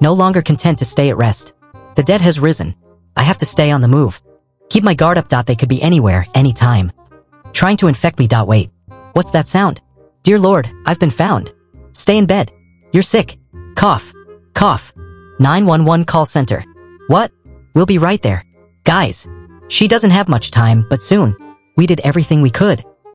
No longer content to stay at rest. The dead has risen. I have to stay on the move. Keep my guard up. Dot. They could be anywhere, anytime. Trying to infect me. Dot. Wait. What's that sound? Dear Lord, I've been found. Stay in bed. You're sick. Cough. Cough. 911 call center. What? We'll be right there. Guys. She doesn't have much time, but soon. We did everything we could.